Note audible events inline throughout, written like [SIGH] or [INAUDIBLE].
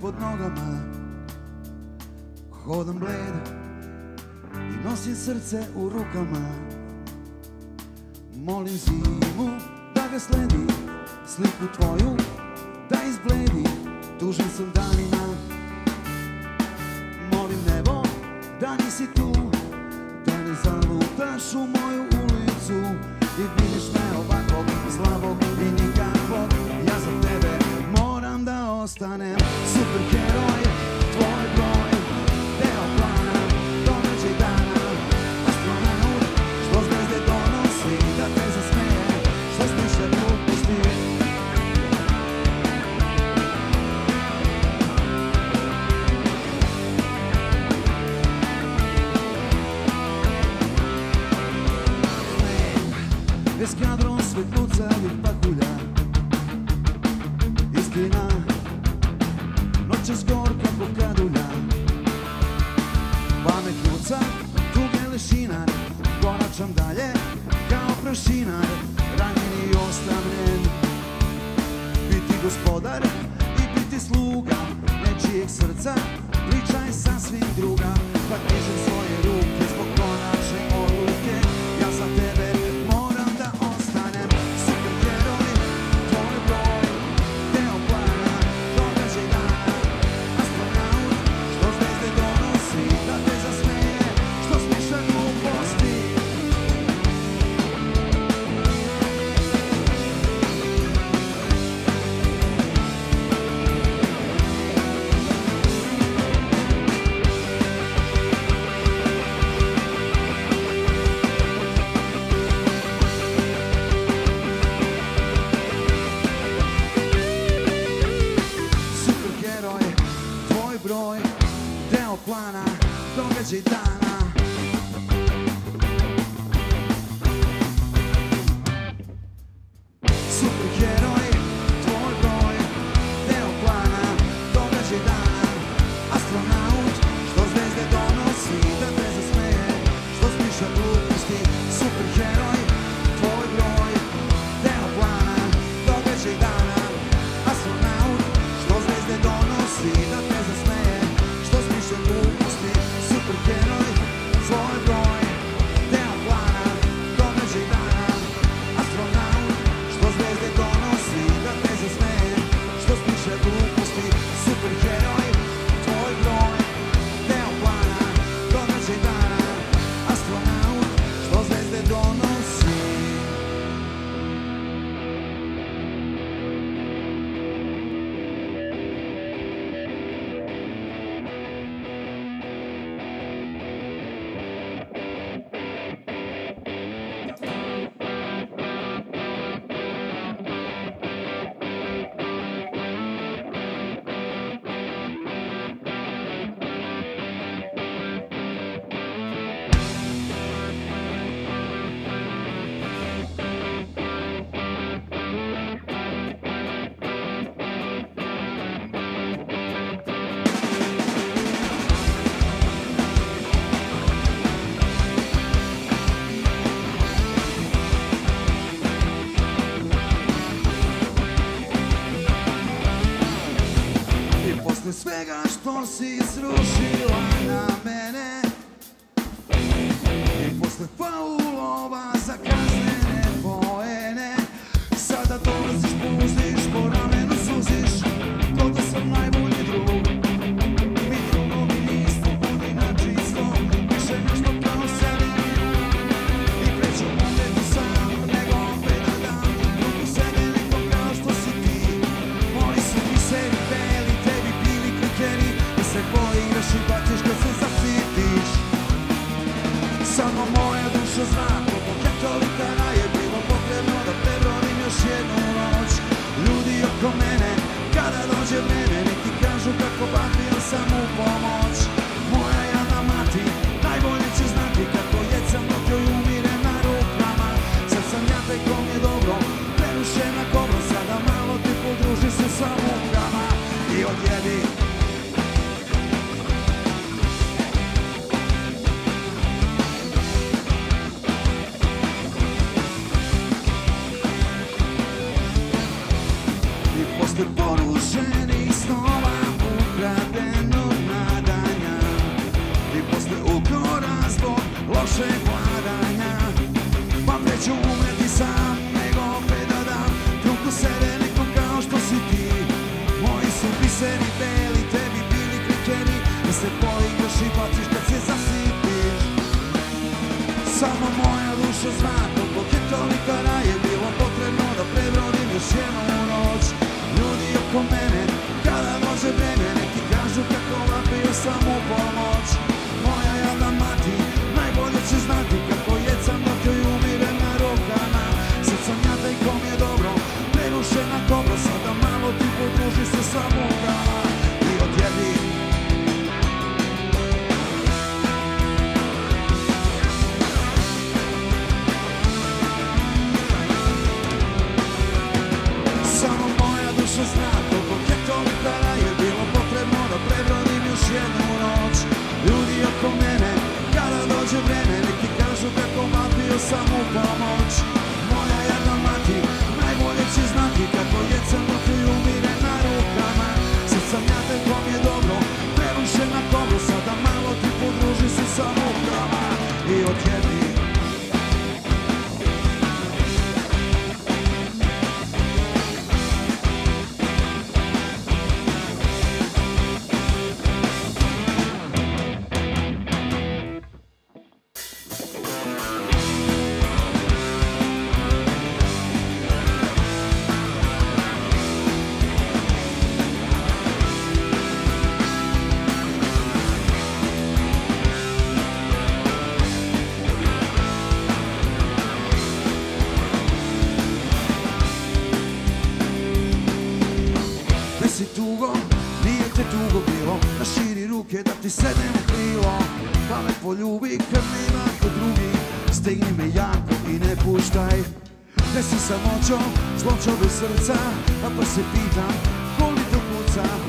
pod nogama. Hodam bleda i nosim srce u rukama. Molim zimu da ga sledi, sliku tvoju da izbledi. Tužan sam da Nakon svega što si srušila na mene. I posle faulova za kaznene poene Sada dolaziš, puziš, poraziš samo moja duša zna Koliko katolika je bilo potrebno da prebrodim još jednu noć. Ljudi oko mene, kada dođe vreme Neki kažu kako patrio sam u pomoć. Moja jadna mati, najbolje će znati Kako djeca mokro i umire na rukama. Sad sam ja tekom je dobro, prerušena kobra Sada malo ti podruži se sa mukama I odjedi su biseri beli tebi bili prikeni Da se poigraš i baciš kad se zasipiš. Samo moja duša zna koliko je toliko raje Bilo potrebno da prebrodim još jednu noć. Ljudi oko mene, kada dođe vreme Neki kažu kako lapio samo Ljudi oko mene, kada dođe vreme, neki kažu kako vapio sam u pomoć poljubi kad nema kod drugi Stegni me jako i ne puštaj. Gde si samoćo, zločo bez srca A pa se pitam, koliko kuca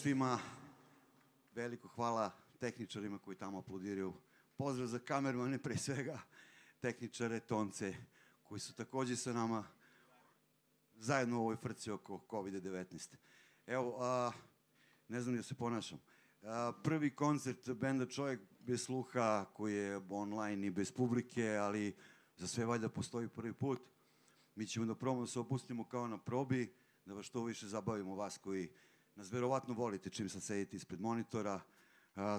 svima. Veliko hvala tehničarima koji tamo aplaudiraju. Pozdrav za kamermane pre svega, tehničare, tonce, koji su takođe sa nama zajedno u ovoj frci oko COVID-19. Evo, a, ne znam da se ponašam. A, prvi koncert benda Čovjek bez sluha koji je online i bez publike, ali za sve valjda postoji prvi put. Mi ćemo da probamo da se opustimo kao na probi, da vas što više zabavimo vas koji nas verovatno volite čim sad sedite ispred monitora.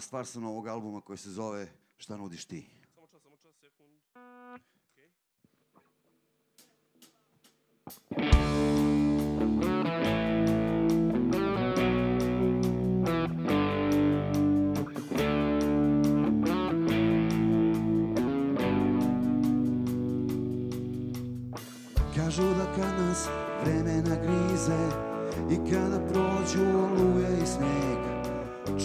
Stvar sam ovog albuma koji se zove Šta nudiš ti? Samo čas, samo čas, sekund. Kažu da kad nas vremena grize i kada prođu oluje i snijeg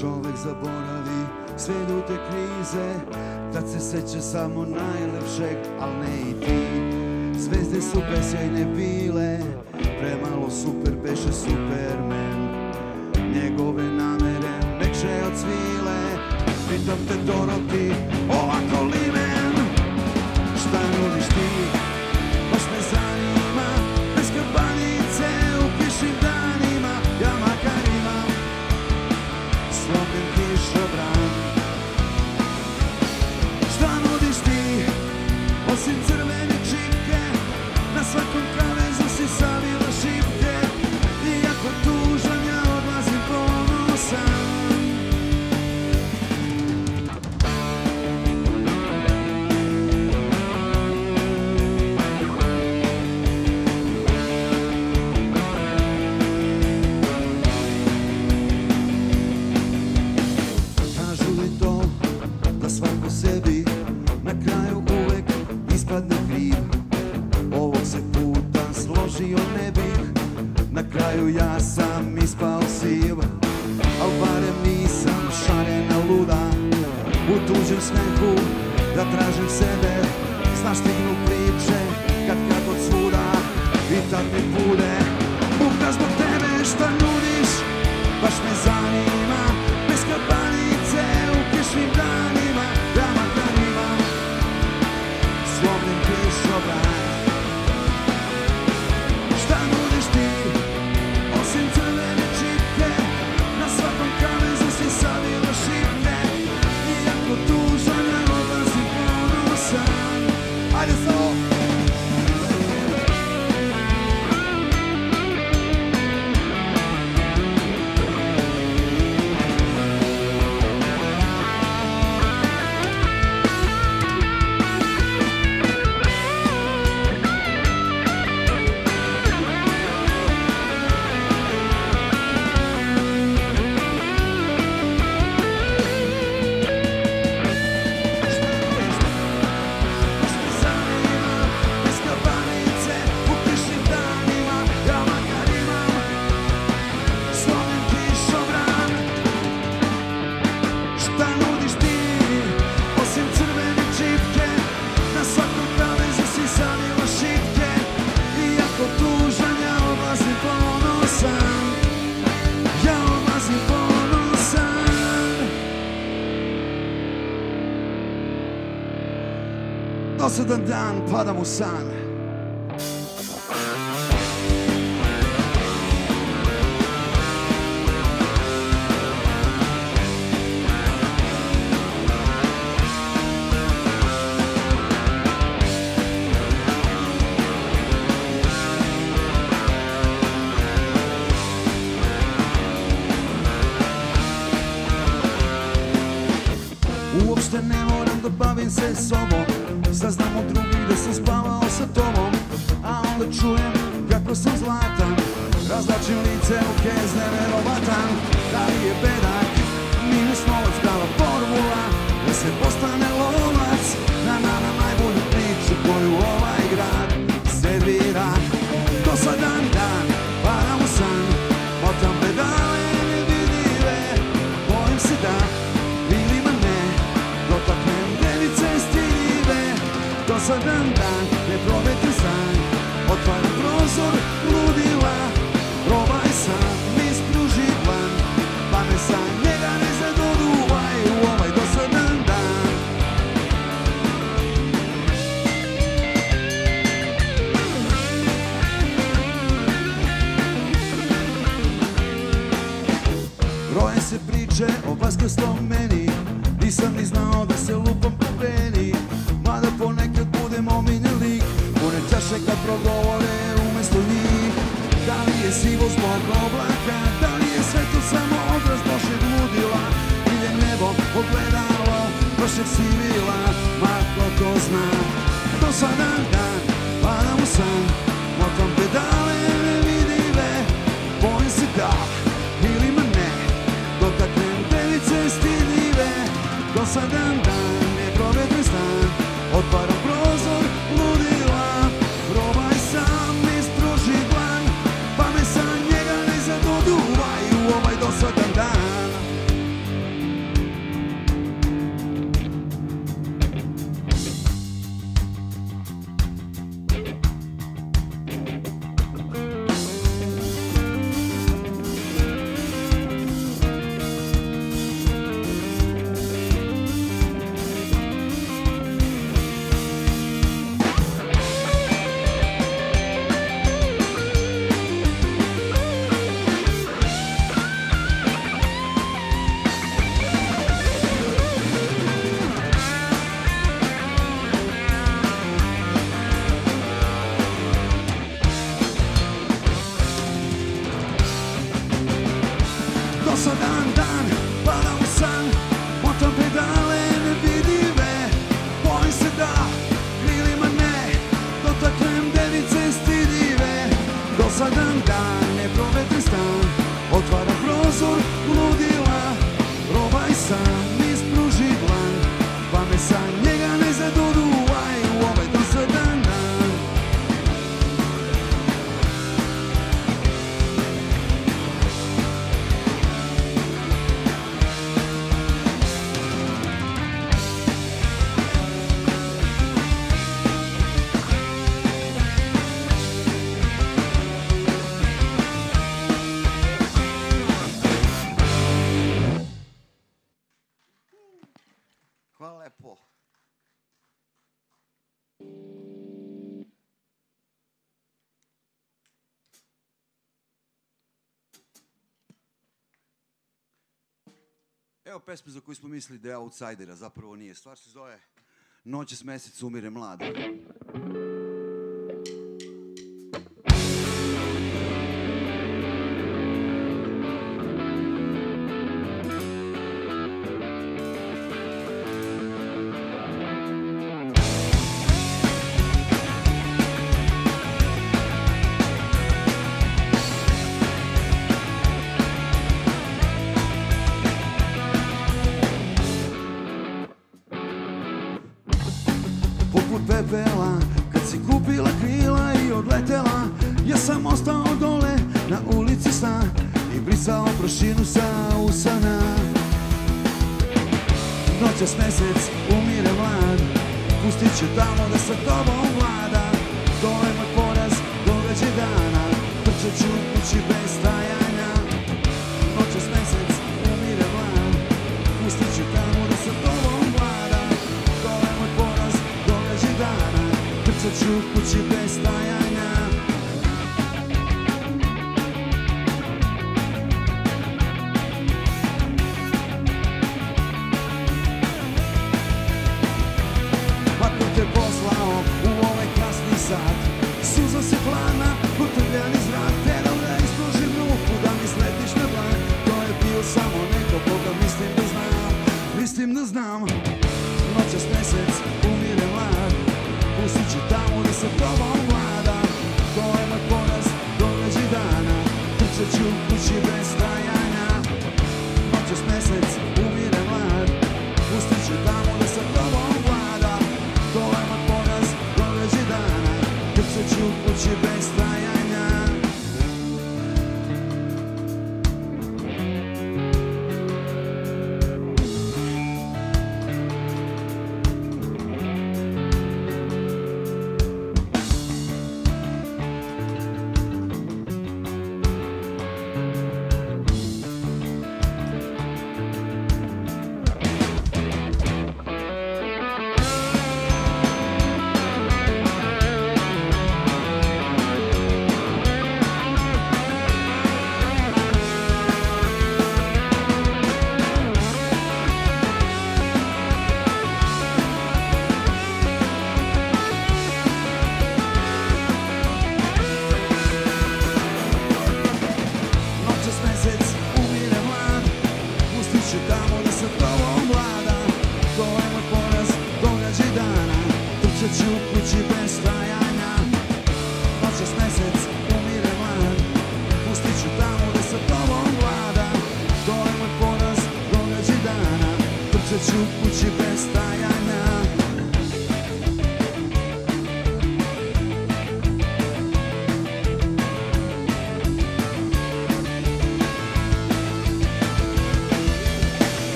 Čovek zaboravi sve ljute krize. Tad se seće samo najlepšeg, al ne i ti. Zvezde su besjajne bile Premalo super beše supermen Njegove namere mekše od svile. Pitam te Doroti, ovako Fala, moçada. Hvala lepo. Evo pesme za koju smo mislili da je outsidera, zapravo nije. Stvar se zove s mesec umire mlada. želim da znam. Noćas mesec umire mlad. Pustit ću tamo da sa tobom vladam To je moj poraz događaj dana. Trčat ću kući bez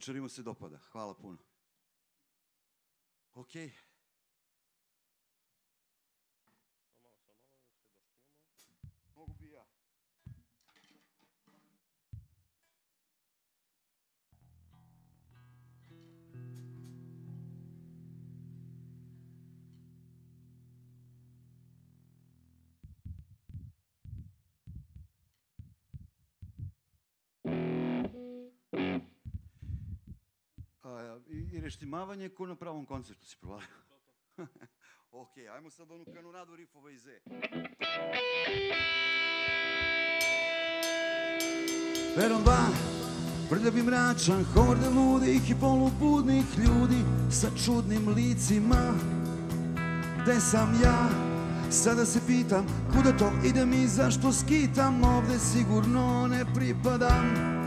tehničarima se dopada. Hvala puno. Ok. Mogu bi ja. Thank you. Pa, i, i reštimavanje ko na pravom koncertu si provalio. [LAUGHS] ok, ajmo sad onu kanonadu rifova iz E. Verom van, prljavi mračan, horde ludih i polubudnih ljudi sa čudnim licima. Gde sam ja? Sada se pitam, kuda to idem i zašto skitam? Ovde sigurno ne pripadam.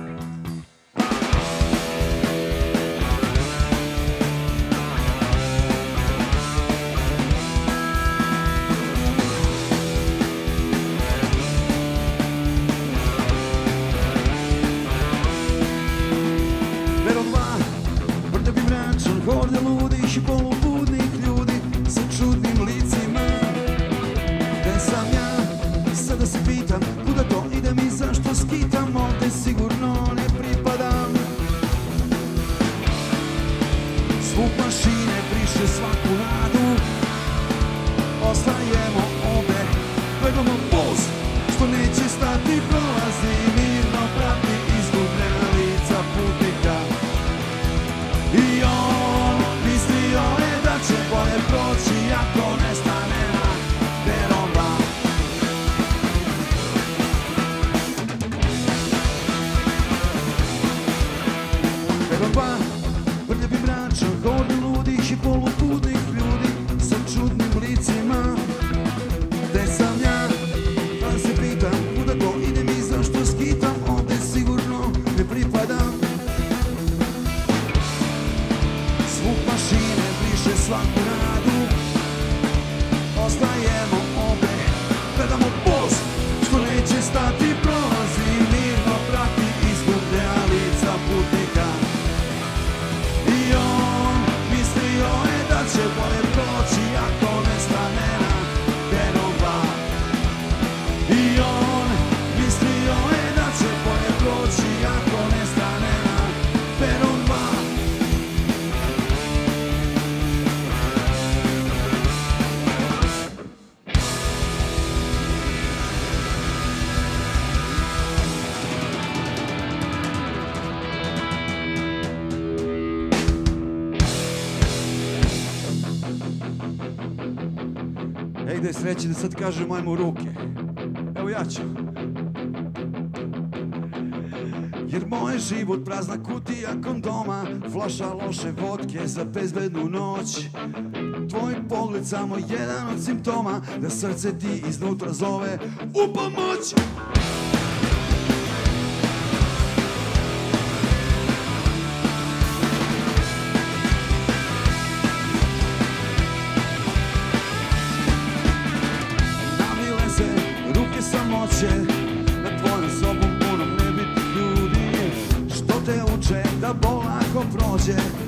Sreće da sad kažem ajmo ruke. Evo ja ću. Jer moj život prazna kutija kondoma Flaša loše vodke za bezbednu noć Tvoj pogled samo jedan od simptoma Da srce ti iznutra zove u pomoć samoće Na tvojom sobom punom nebitnih ljudi. Što te uče da polako prođe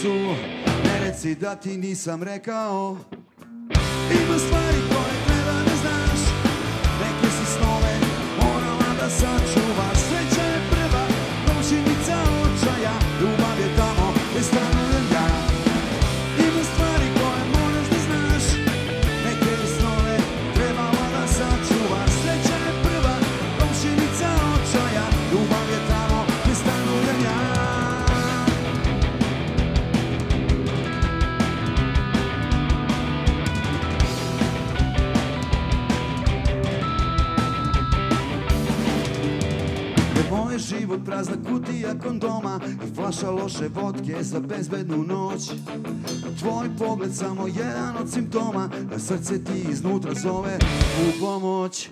srcu Ne reci da ti nisam rekao. Ima stvari koje treba da znaš. Neke si snove morala da sačuvaš. Sreća je prva komšinica očaja. Ljubav je tamo gde život prazna kutija kondoma I flaša loše vodke za bezbednu noć. Tvoj pogled samo jedan od simptoma Da srce ti iznutra zove u pomoć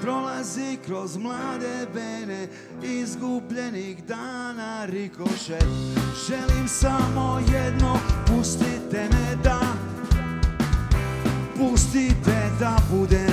prolazi kroz mlade vene izgubljenih dana rikoše želim samo jedno pustite me da pustite da bude.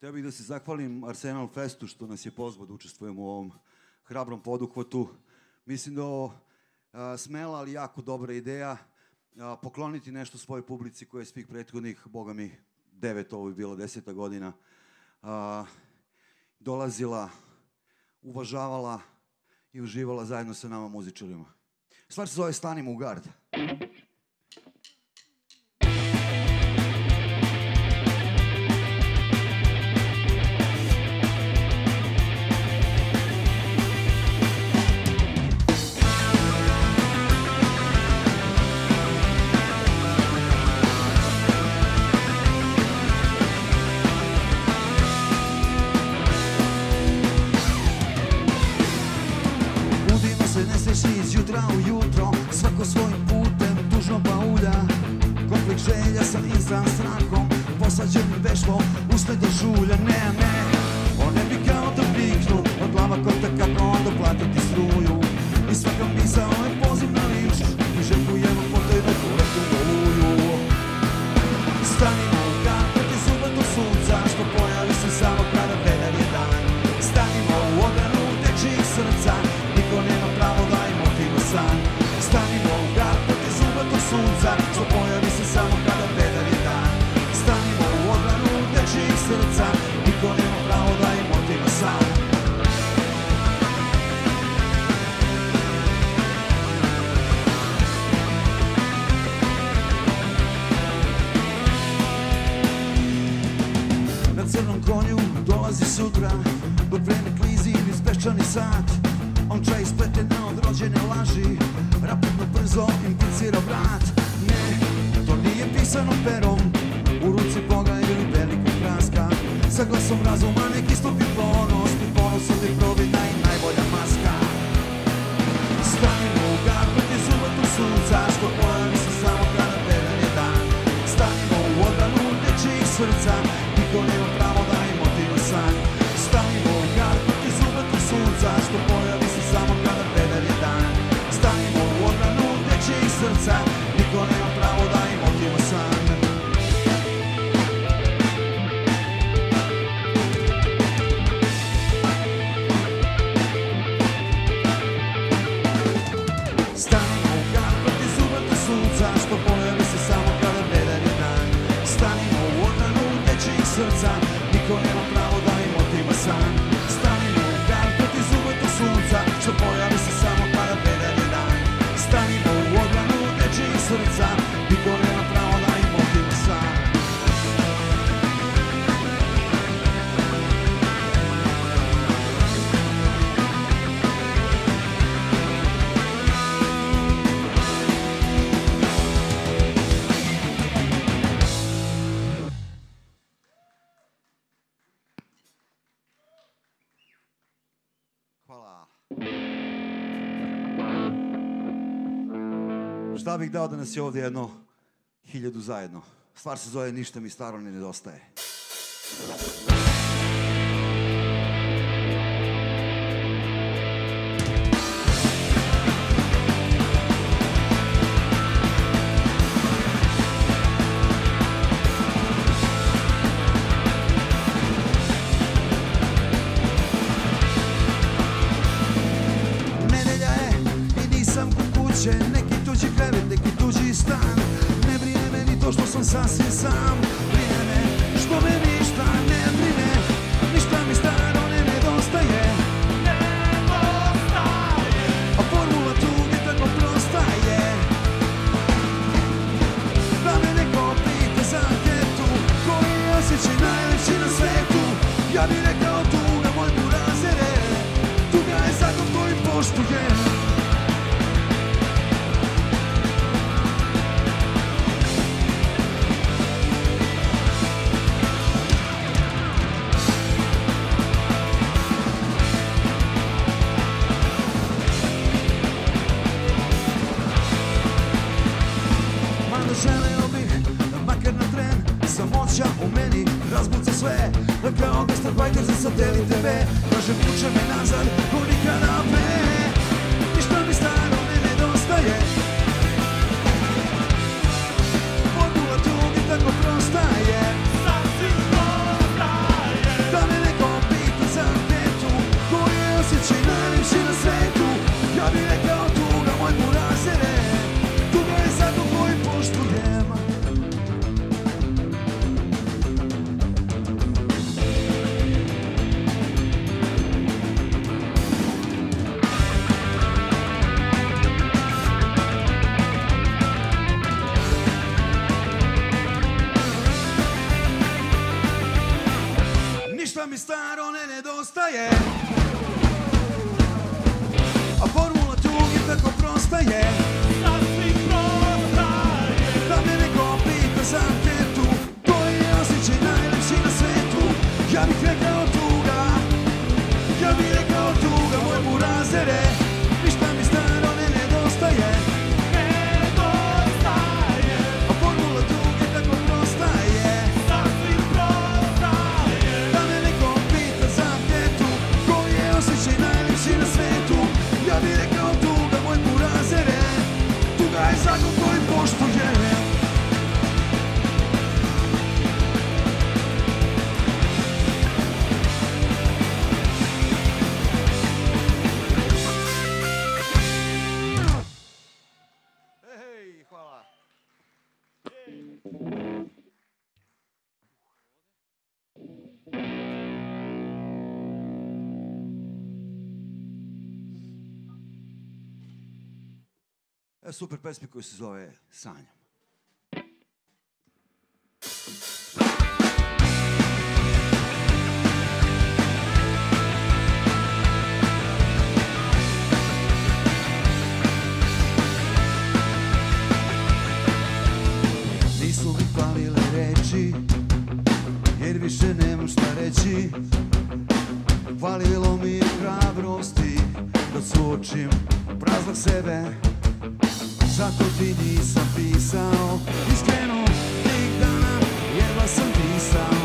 Htio bih da se zahvalim Arsenal Festu što nas je pozvao da učestvujemo u ovom hrabrom poduhvatu. Mislim da ovo smela, ali jako dobra ideja pokloniti nešto svojoj publici koja je svih prethodnih, boga mi, devet, ovo je bila deseta godina, dolazila, uvažavala i uživala zajedno sa nama muzičarima. Stvar se zove Stanimo u gard. sun. bih dao da nas je ovdje jedno hiljadu zajedno. Stvar se zove ništa mi staro ne nedostaje. Yeah. super pesmi koju se zove Sanjam. Nisu mi palile reči, jer više nemam šta reći. Palilo mi je hrabrosti da suočim praznak sebe. Zato ti nisam pisao Iskreno, tih dana jedva sam pisao.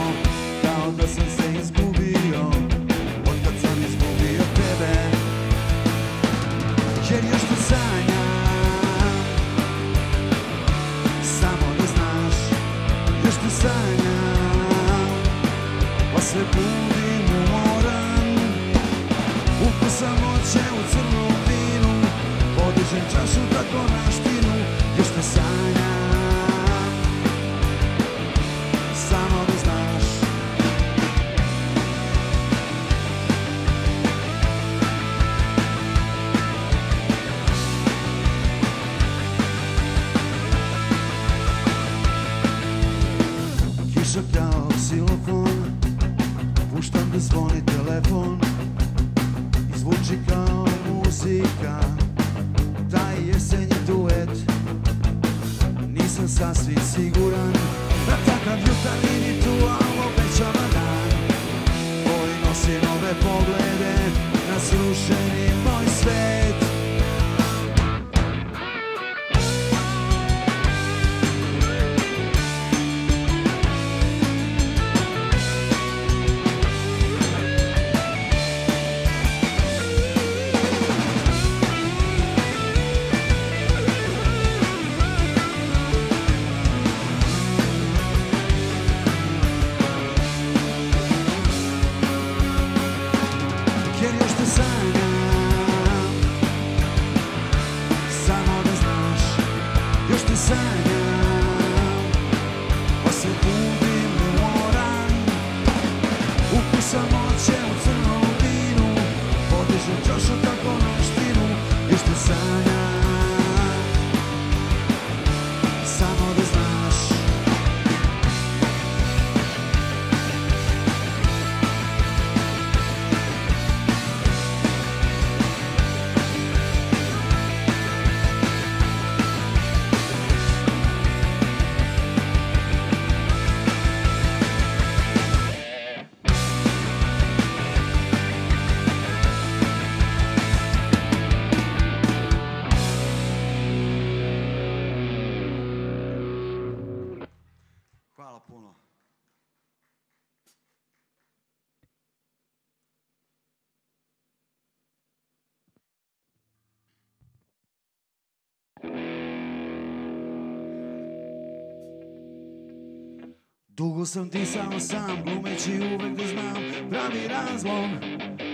Tugu sam ti samo sam, glumeći uvek da znam. Pravi razlog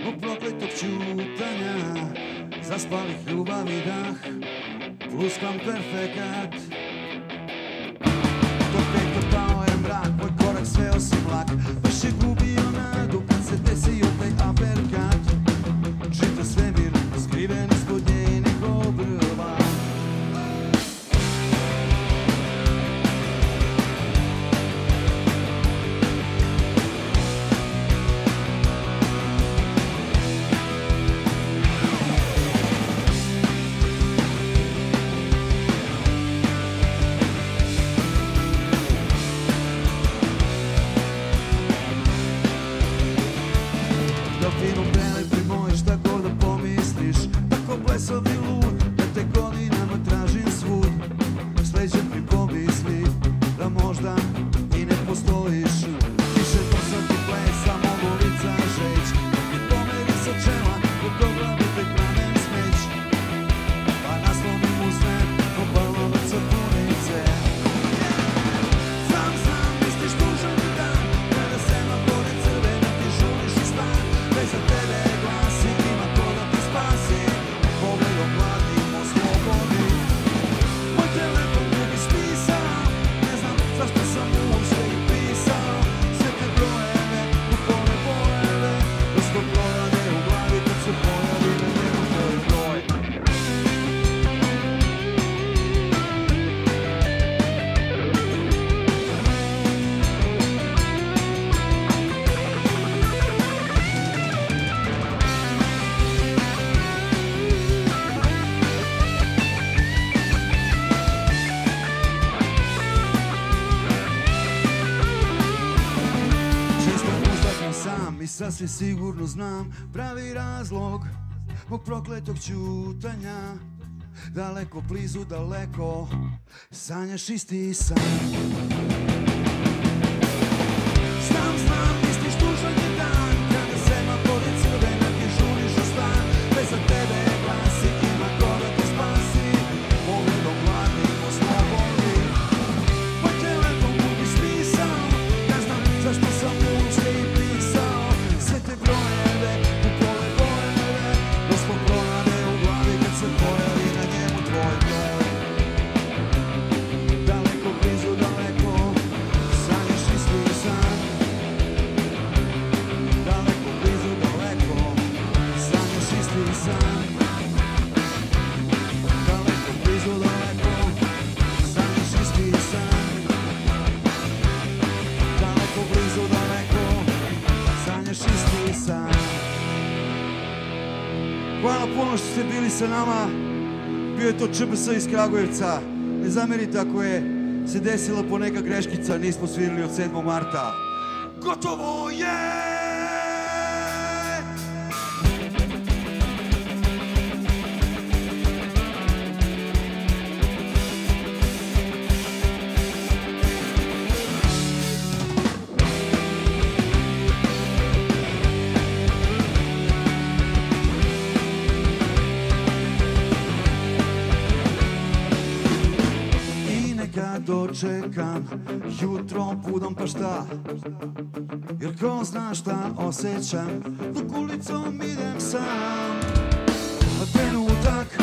mog prokletog čutanja Zaspalih ljubavi dah, pluskam perfekat. Dok tek je mrak, moj korak sve osim lak, vrši sasvim sigurno znam pravi razlog Mog prokletog čutanja Daleko, blizu, daleko Sanjaš isti san. Znam, znam sa nama, bio je to ČBS iz Kragujevca. Ne zamerite ako je se desila poneka greškica, nismo svirili od 7. marta. Gotovo je! čekam Jutro budom pa šta? Jer ko zna šta osjećam Dok ulicom idem sam. A u